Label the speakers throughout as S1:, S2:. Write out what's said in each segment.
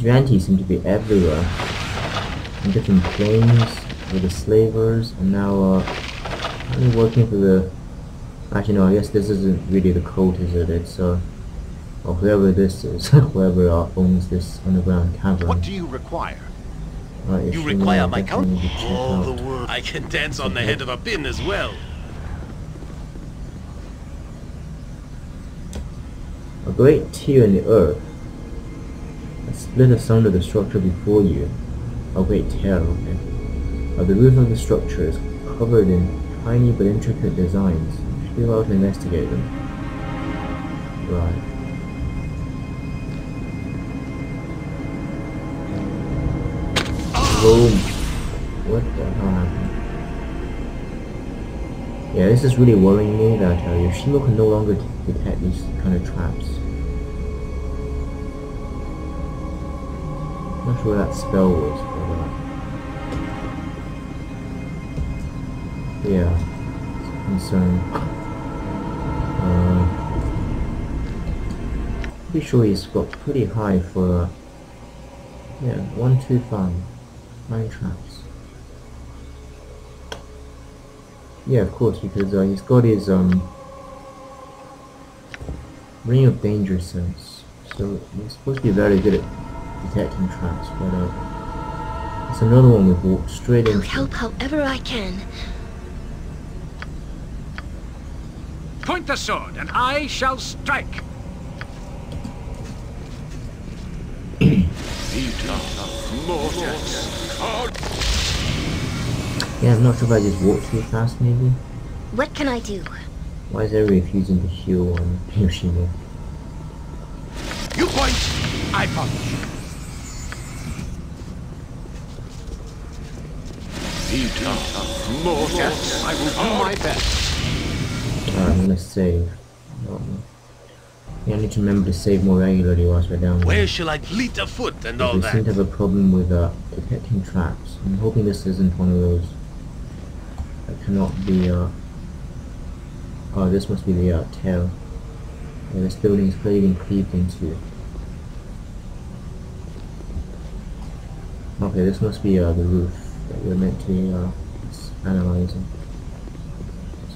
S1: vigilantes seem to be everywhere. In different planes, with the slavers, and now uh, I'm working for the... Actually no, I guess this isn't really the cult, is it? It's uh, or whoever this is, whoever uh, owns this underground cavern.
S2: What do you require?
S1: Right,
S3: You require my
S1: definitely
S3: count?
S1: need to check
S3: All the world. I can dance on the head of a pin as well.
S1: A great tear in the earth. Split asunder the structure before you. A great tear. Uh, the roof of the structure is covered in tiny but intricate designs. You Should be allowed to investigate them. Right. Boom. What the hell happened? Yeah, this is really worrying me that uh, Yoshimo can no longer detect these kind of traps. I'm not sure what that spell was, but uh, yeah, it's a concern. Uh, pretty sure he's got pretty high for uh, yeah one two five nine traps. Yeah, of course, because uh, he's got his um ring of danger sense, so he's supposed to be very good at detecting traps. But uh, it's another one we've walked straight
S4: I'll
S1: into.
S4: help however I can.
S5: Point the sword, and I shall strike.
S1: Yeah, I'm not sure if I just walked too fast, maybe.
S4: What can I do?
S1: Why is everybody refusing to heal on Yoshimo?
S2: You point, I punch. Yes, I will do my best.
S1: Alright, I'm gonna save. Um, yeah, I need to remember to save more regularly whilst we're down
S3: Where
S1: there.
S3: shall I fleet of foot and all
S1: We seem to have a problem with uh, detecting traps. I'm hoping this isn't one of those that cannot be, uh... Oh, this must be the uh, tail. Yeah, this building is clearly been cleaved into. Okay, this must be uh, the roof that we're meant to be uh, analyzing.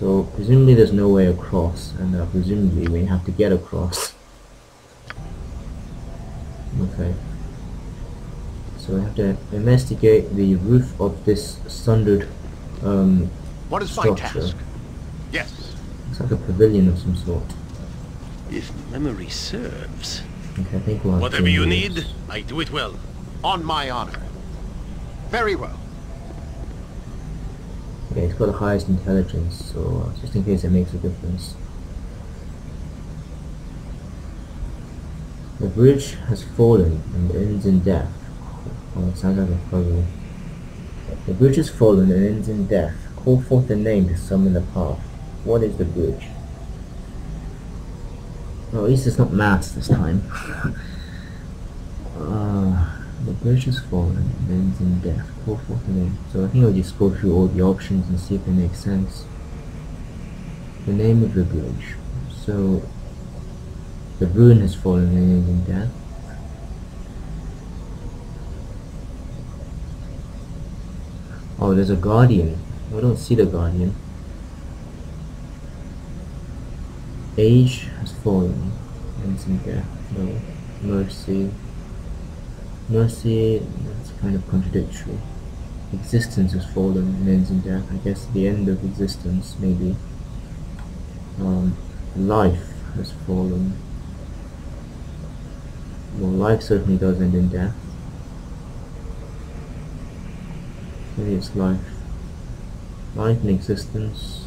S1: So, presumably there's no way across, and uh, presumably we have to get across. Okay. So we have to investigate the roof of this sundered um,
S2: What is my
S1: structure.
S2: task? Yes.
S1: It's like a pavilion of some sort.
S3: If memory serves.
S1: Okay, I think we'll have
S3: Whatever you need, I do it well.
S2: On my honor. Very well.
S1: Yeah, it's got the highest intelligence, so uh, just in case it makes a difference. The bridge has fallen and ends in death. Oh, it sounds like a puzzle. The bridge has fallen and ends in death. Call forth the name to summon the path. What is the bridge? Well, at least it's not maths this time. uh, the bridge has fallen and ends in death. Call forth the name. So I think I'll just go through all the options and see if they make sense. The name of the bridge. So the ruin has fallen and ends in death. Oh, there's a guardian. I don't see the guardian. Age has fallen, ends in death. No. Mercy. Mercy, that's kind of contradictory. Existence has fallen and ends in death. I guess the end of existence, maybe. Um, life has fallen. Well, life certainly does end in death. Maybe it's life. Life and existence.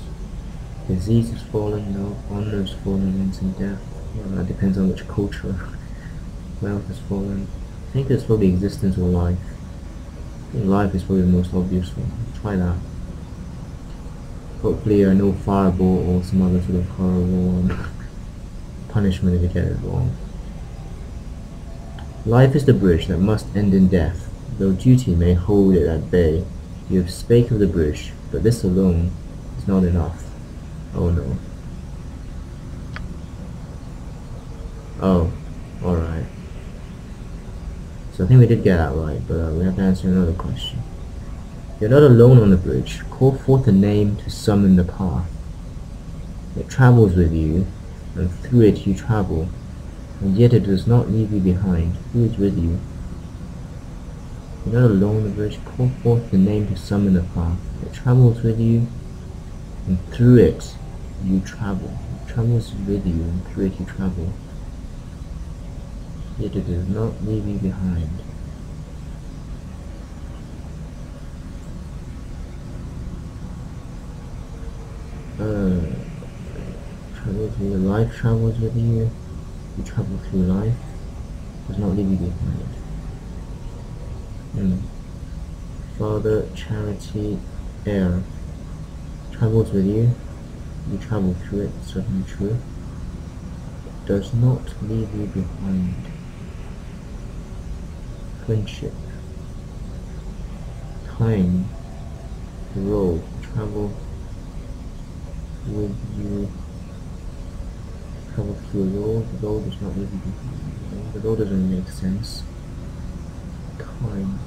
S1: Disease has fallen, no. Honor has fallen, ends in death. Well, that depends on which culture. Wealth has fallen. I think it's probably existence or life. Life is probably the most obvious one. Try that. Hopefully uh, no fireball or some other sort of horrible punishment if you get it wrong. Life is the bridge that must end in death, though duty may hold it at bay. You have spake of the bridge, but this alone is not enough. Oh no. Oh, So I think we did get that right, but uh, we have to answer another question. You're not alone on the bridge. Call forth a name to summon the path. It travels with you, and through it you travel, and yet it does not leave you behind. Who is with you? You're not alone on the bridge. Call forth the name to summon the path. It travels with you, and through it you travel. It travels with you, and through it you travel. It does not leave you behind. Uh, travels with. Life travels with you. You travel through life. Does not leave you behind. Hmm. Father, charity, air. Travels with you. You travel through it. Certainly true. Does not leave you behind. Friendship. Time. The road. Travel with you travel through a road, the road does not behind. The road doesn't make sense. Time.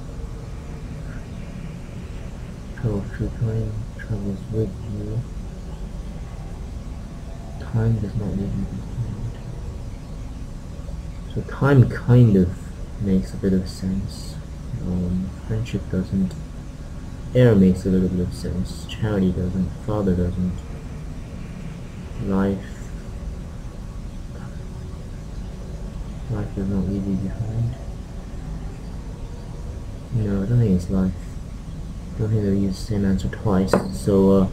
S1: Travel through time, travels with you. Time does not leave you behind. So time kind of makes a bit of sense. Um, friendship doesn't. Air makes a little bit of sense. Charity doesn't. Father doesn't life life does not leave you behind no I don't think it's life I don't think they'll use the same answer twice so uh,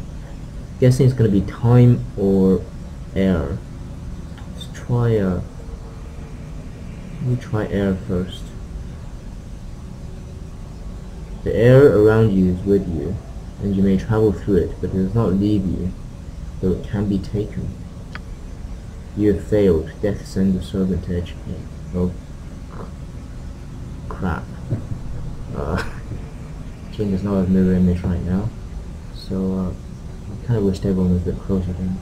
S1: guessing it's gonna be time or air let's try uh me try air first the air around you is with you and you may travel through it but it does not leave you though it can be taken. You have failed. Death sends a servant to educate. Oh, crap. Uh, King does not have mirror image right now, so uh, I kind of wished everyone was a bit closer to him.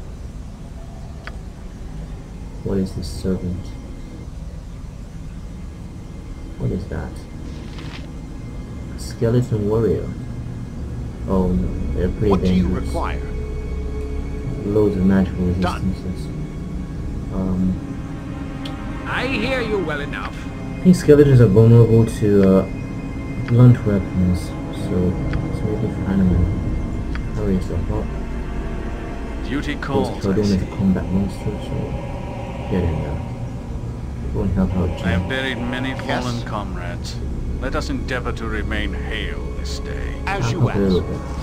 S1: What is this servant? What is that? Skeleton warrior. Oh no, they're pretty
S2: What do you require?
S1: loads of magical
S2: Done.
S1: resistances. Um,
S5: I hear you well enough.
S1: I think skeletons are vulnerable to uh, blunt weapons, so it's for Anomen. Hurry yourself up.
S6: Duty calls,
S1: only
S6: see.
S1: to combat monsters, so get in there.
S6: I have buried many
S2: Yes.
S6: fallen comrades. Let us endeavor to remain hale this day.
S2: As you
S1: Help
S2: ask.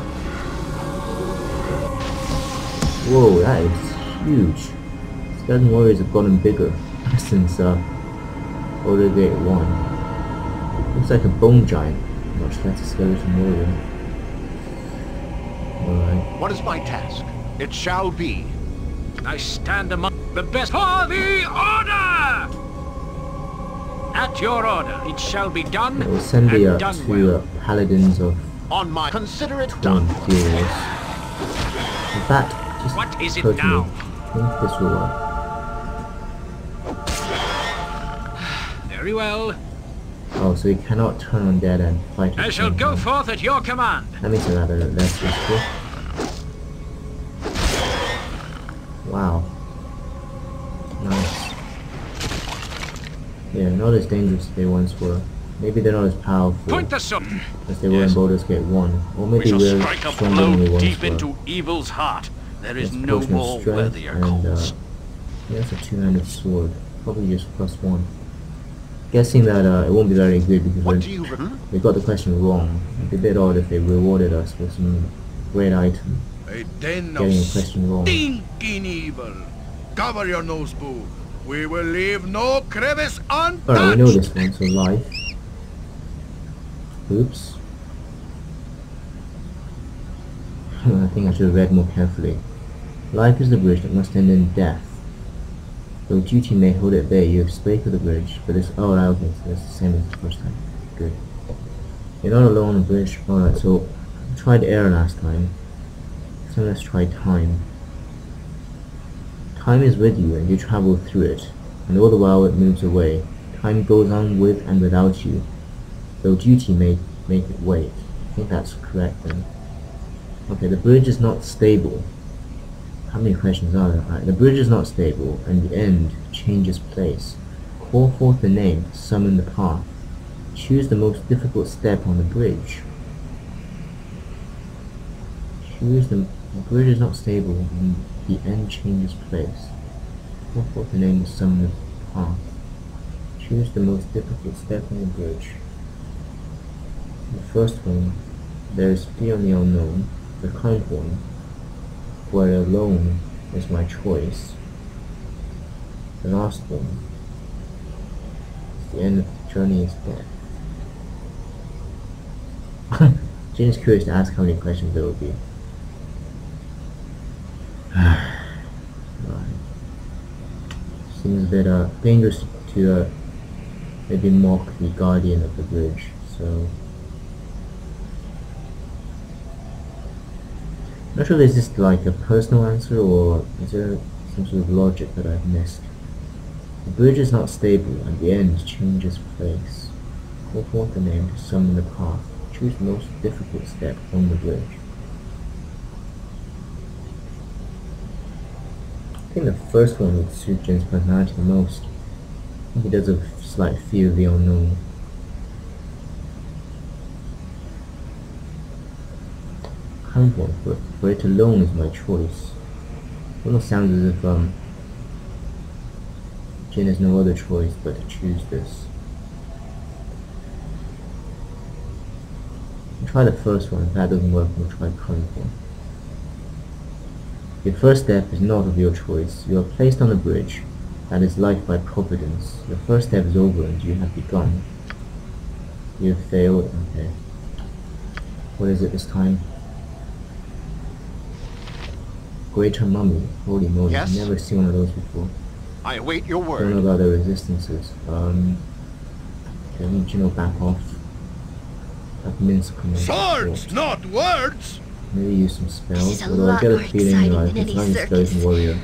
S1: Whoa, that is huge. Skeleton warriors have gotten bigger since uh, Baldur's Gate 1. Looks like a bone giant, much less a skeleton warrior. Alright.
S2: What is my task? It shall be.
S5: I stand among the best for the order! At your order, it shall be done,
S1: We'll send the uh, two
S5: well.
S1: uh, paladins of
S2: On my... Consider it done.
S1: Furious. In fact, just
S5: What is it now?
S1: I think this will work.
S5: Very well.
S1: Oh, so you cannot turn undead and fight
S5: I shall go forth at your command.
S1: That makes it rather less useful. Wow. Yeah, not as dangerous as they once were. Maybe they're not as powerful
S5: Point the sword.
S1: as they were in
S6: Yes.
S1: Baldur's Gate 1. Or maybe
S6: shall
S1: we're
S6: strike a
S1: stronger than we
S6: blow
S1: once
S6: deep
S1: were.
S6: into evil's heart. There is
S1: That's
S6: no
S1: potion
S6: more
S1: strength
S6: worthier
S1: and, uh,
S6: cause.
S1: Yeah, that's a two-handed sword. Probably just plus one. Guessing that uh, it won't be very good because
S2: What
S1: we-
S2: do you...
S1: We got the question wrong. It'd be a bit odd if they rewarded us with some great item.
S7: A den
S1: Getting
S7: of
S1: a question wrong.
S7: stinking evil. Cover your nose, boo. We will leave no crevice untouched.
S1: Alright, we know this one, so life. Oops. I think I should have read more carefully. Life is the bridge that must end in death. Though duty may hold it there, you have spake of the bridge, but it's oh right, okay, so it's the same as the first time. Good. You're not alone on the bridge. Alright, so I tried air last time. So let's try time. Time is with you and you travel through it, and all the while it moves away. Time goes on with and without you, though duty may make it wait. I think that's correct then. Okay, the bridge is not stable. How many questions are there? Right, the bridge is not stable, and the end changes place. Call forth the name, summon the path. Choose the most difficult step on the bridge. Choose the, the bridge is not stable, the end changes place. The name, summon the path. Choose the most difficult step on the bridge. The first one, there is fear on the unknown. The current one, where alone is my choice. The last one, the end of the journey is death. Jane is curious to ask how many questions there will be. right. Seems that uh, dangerous to uh, maybe mock the guardian of the bridge, so not sure is just like a personal answer or is there some sort of logic that I've missed. The bridge is not stable and the end changes place. Call forth the name to summon the path. Choose most difficult step on the bridge. I think the first one would suit Jin's personality the most. He does a slight fear of the unknown. One, for, for it alone is my choice. It Almost sounds as if um Jin has no other choice but to choose this. We'll try the first one, if that doesn't work we'll try one. Your first step is not of your choice. You are placed on a bridge that is life by providence. Your first step is over and you have begun. You have failed, okay. What is it this time? Greater Mummy. Holy moly,
S2: Yes?
S1: I've never seen one of those before.
S2: I await your word.
S1: Don't know about the resistances. Um, okay, I need Juno back off. That means come in.
S7: Swords, not words!
S1: Maybe use some spells,
S4: This is a
S1: although I
S4: lot
S1: get a
S4: more
S1: feeling
S4: exciting
S1: like it's not a skeleton
S4: circus.
S1: warrior.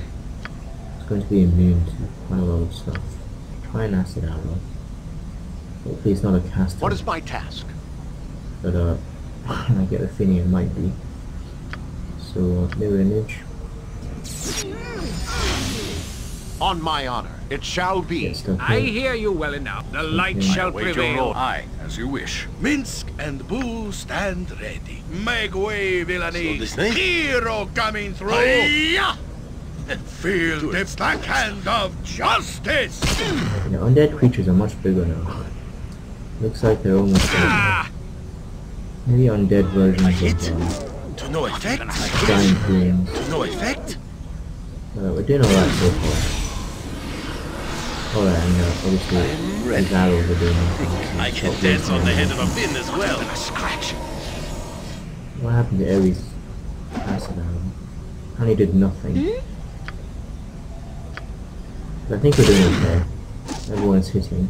S1: It's going to be immune to quite a lot of stuff. Try and acid arrow. Hopefully it's not a caster.
S2: What is my task?
S1: But uh, I get the feeling it might be. So uh, mirror image.
S2: On my honor, it shall be.
S1: Get stuff
S5: I hear you well enough. The light
S1: Okay.
S5: shall
S6: Wait
S5: prevail.
S6: roll. Aye, as you wish.
S7: Minsk and Boo stand ready. Make way, villainy.
S3: So?
S7: Hero coming through.
S3: Hi-ya!
S7: Feel the backhand of justice.
S1: The undead creatures are much bigger now. Looks like they're almost
S5: Ah!
S1: maybe undead versions
S3: hit.
S1: of
S3: To no effect?
S1: giant beings.
S3: To no effect?
S1: Uh, we're doing alright so far. Alright, and uh, obviously
S3: I'm ready.
S1: these arrows are doing nothing.
S3: I can dance on the head of a pin as well.
S5: A scratch.
S1: What happened to Aerie's acid arrow? Honey did nothing. But I think we're doing okay. Everyone's hitting.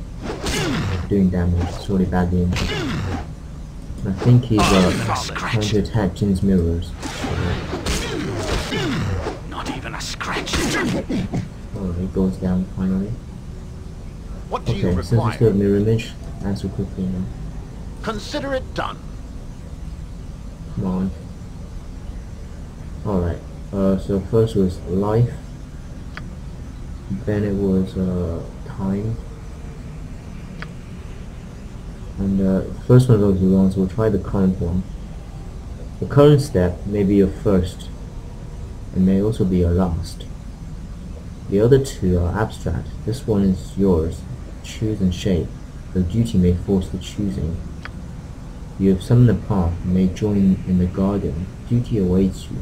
S1: Doing damage. It's really badly injured. I think he's uh, trying to attack Jin's mirrors.
S5: Not even a scratch.
S1: Oh, he goes down finally.
S2: What do you
S1: Okay, since we still have
S2: require?
S1: mirror image, answer quickly now.
S2: Consider it done.
S1: Come on. Alright, uh, so first was life, then it was uh, time, and uh, first one of those is wrong, so we'll try the current one. The current step may be your first, and may also be your last. The other two are abstract. This one is yours. Choose and shape, though duty may force the choosing. You have summoned the path and may join in the garden. Duty awaits you.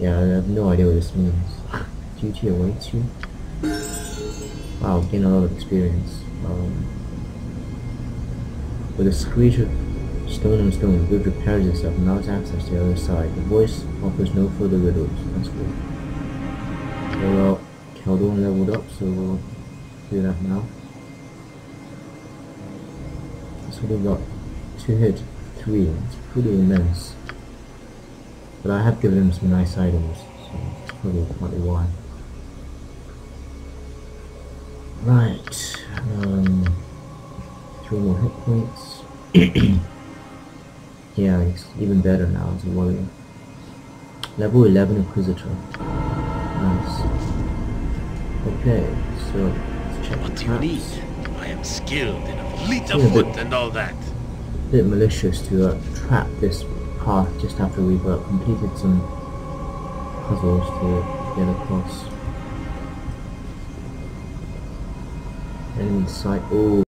S1: Yeah, I have no idea what this means. Duty awaits you? Wow, gain a lot of experience. Um, with a screech of stone on stone, wood repairs itself and allows access to the other side. The voice offers no further riddles. That's good. Well, Keldorn leveled up, so we'll do that now. So we got two hit, three. It's pretty immense. But I have given him some nice items, so that's probably partly why. Right. Um, three more hit points. yeah, he's even better now as a warrior. Level 11 Inquisitor. Nice. Okay, so
S3: What do you need? I am skilled in a fleet of foot and all that.
S1: A bit malicious to uh, trap this path just after we've uh, completed some puzzles to get across. Enemy sight. Oh,